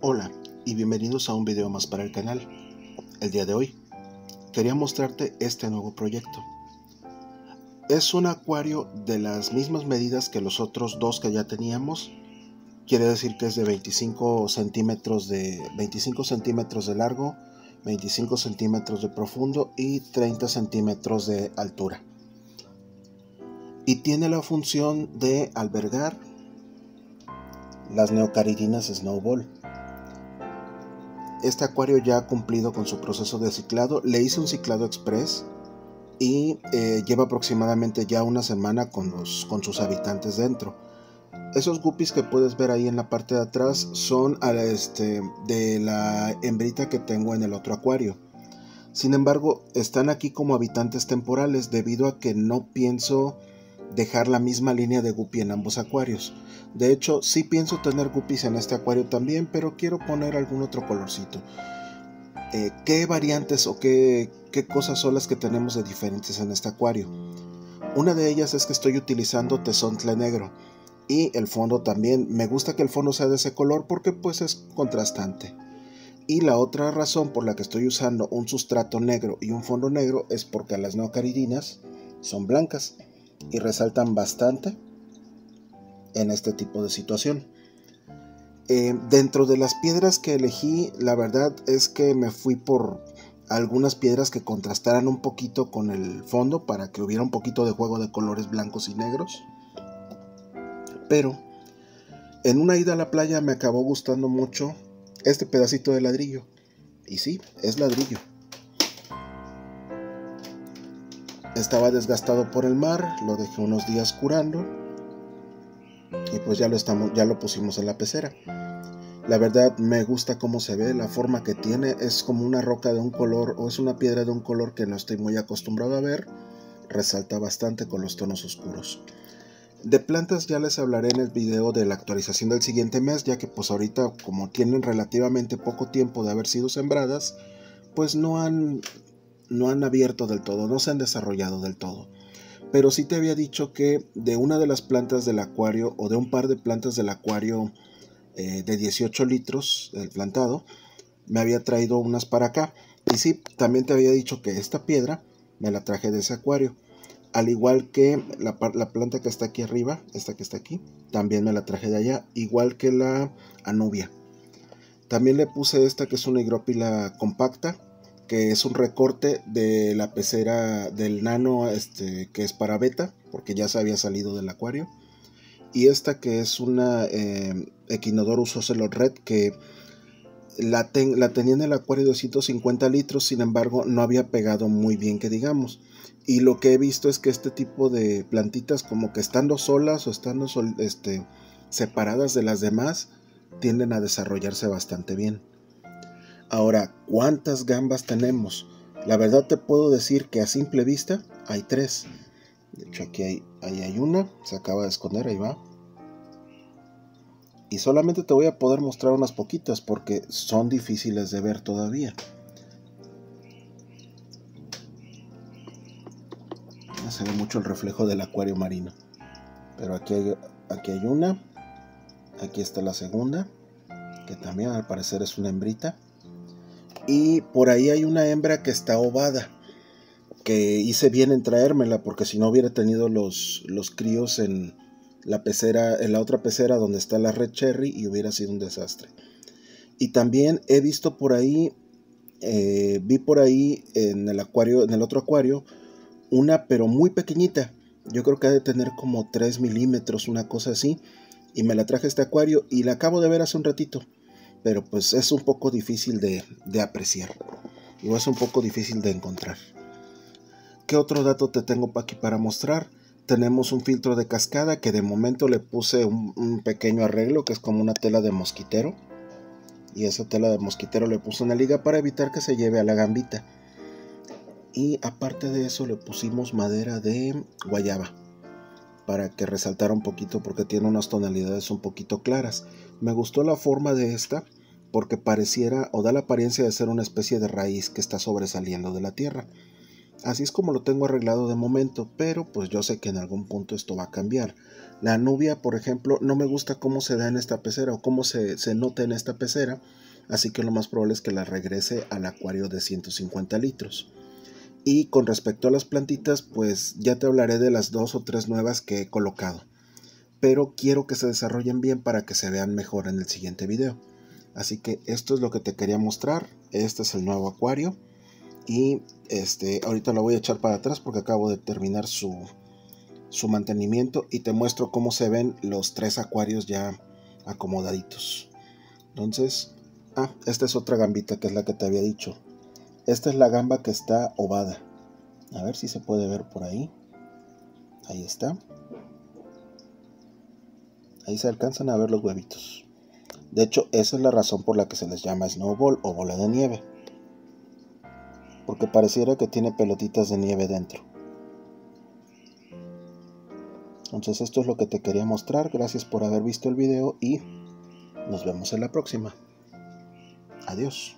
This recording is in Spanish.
Hola y bienvenidos a un video más para el canal. El día de hoy quería mostrarte este nuevo proyecto. Es un acuario de las mismas medidas que los otros dos que ya teníamos. Quiere decir que es de 25 centímetros de, 25 centímetros de largo, 25 centímetros de profundo y 30 centímetros de altura. Y tiene la función de albergar las neocaridinas Snowball. Este acuario ya ha cumplido con su proceso de ciclado. Le hice un ciclado express y eh, lleva aproximadamente ya una semana con, sus habitantes dentro. Esos guppies que puedes ver ahí en la parte de atrás son este, de la hembrita que tengo en el otro acuario. Sin embargo, están aquí como habitantes temporales debido a que no pienso dejar la misma línea de guppy en ambos acuarios. De hecho, sí pienso tener guppies en este acuario también, pero quiero poner algún otro colorcito. Eh, ¿Qué variantes o qué, qué cosas son las que tenemos de diferentes en este acuario? Una de ellas es que estoy utilizando tesontle negro y el fondo también. Me gusta que el fondo sea de ese color porque pues es contrastante. Y la otra razón por la que estoy usando un sustrato negro y un fondo negro es porque las neocaridinas son blancas y resaltan bastante en este tipo de situación. Eh, dentro de las piedras que elegí, la verdad es que me fui por algunas piedras que contrastaran un poquito con el fondo para que hubiera un poquito de juego de colores blancos y negros. Pero en una ida a la playa me acabó gustando mucho este pedacito de ladrillo. Y sí, es ladrillo. Estaba desgastado por el mar, lo dejé unos días curando y pues ya lo estamos ya lo pusimos en la pecera. La verdad me gusta cómo se ve, la forma que tiene es como una roca de un color o es una piedra de un color que no estoy muy acostumbrado a ver. Resalta bastante con los tonos oscuros. De plantas ya les hablaré en el video de la actualización del siguiente mes, ya que pues ahorita como tienen relativamente poco tiempo de haber sido sembradas, pues no han no han abierto del todo, no se han desarrollado del todo. Pero sí te había dicho que de una de las plantas del acuario o de un par de plantas del acuario eh, de 18 litros, el plantado, me había traído unas para acá. Y sí, también te había dicho que esta piedra me la traje de ese acuario. Al igual que la, la, planta que está aquí arriba, esta que está aquí, también me la traje de allá. Igual que la anubia. También le puse esta que es una higrópila compacta que es un recorte de la pecera del nano este, que es para beta, porque ya se había salido del acuario. Y esta que es una eh, Equinodorus Red que la, la, tenía en el acuario de 250 litros, sin embargo no había pegado muy bien que digamos. Y lo que he visto es que este tipo de plantitas como que estando solas o estando este, separadas de las demás, tienden a desarrollarse bastante bien. Ahora, ¿cuántas gambas tenemos? La verdad te puedo decir que a simple vista hay tres. De hecho, aquí hay, ahí hay una, se acaba de esconder, ahí va. Y solamente te voy a poder mostrar unas poquitas porque son difíciles de ver todavía. se ve mucho el reflejo del acuario marino. Pero aquí aquí hay una. Aquí está la segunda. Que también al parecer es una hembrita. Y por ahí hay una hembra que está ovada. Que hice bien en traérmela porque si no hubiera tenido los, los críos en la pecera, en la otra pecera donde está la red cherry y hubiera sido un desastre. Y también he visto por ahí, eh, vi por ahí en el acuario, en el otro acuario, una pero muy pequeñita. Yo creo que ha de tener como 3 milímetros, una cosa así. Y me la traje a este acuario y la acabo de ver hace un ratito pero pues es un poco difícil de, apreciar y es un poco difícil de encontrar. ¿Qué otro dato te tengo aquí para mostrar? Tenemos un filtro de cascada que de momento le puse un, un, pequeño arreglo que es como una tela de mosquitero. Y esa tela de mosquitero le puse una liga para evitar que se lleve a la gambita. Y aparte de eso le pusimos madera de guayaba para que resaltara un poquito porque tiene unas tonalidades un poquito claras. Me gustó la forma de esta porque pareciera o da la apariencia de ser una especie de raíz que está sobresaliendo de la tierra. Así es como lo tengo arreglado de momento, pero pues yo sé que en algún punto esto va a cambiar. La nubia, por ejemplo, no me gusta cómo se da en esta pecera o cómo se, se nota en esta pecera, así que lo más probable es que la regrese al acuario de 150 litros. Y con respecto a las plantitas, pues ya te hablaré de las dos o tres nuevas que he colocado. Pero quiero que se desarrollen bien para que se vean mejor en el siguiente video. Así que esto es lo que te quería mostrar. Este es el nuevo acuario. Y este, ahorita lo voy a echar para atrás porque acabo de terminar su, su mantenimiento y te muestro cómo se ven los tres acuarios ya acomodaditos. Entonces, ah, esta es otra gambita que es la que te había dicho. Esta es la gamba que está ovada. A ver si se puede ver por ahí. Ahí está. Ahí se alcanzan a ver los huevitos. De hecho, esa es la razón por la que se les llama snowball o bola de nieve. Porque pareciera que tiene pelotitas de nieve dentro. Entonces esto es lo que te quería mostrar. Gracias por haber visto el video y nos vemos en la próxima. Adiós.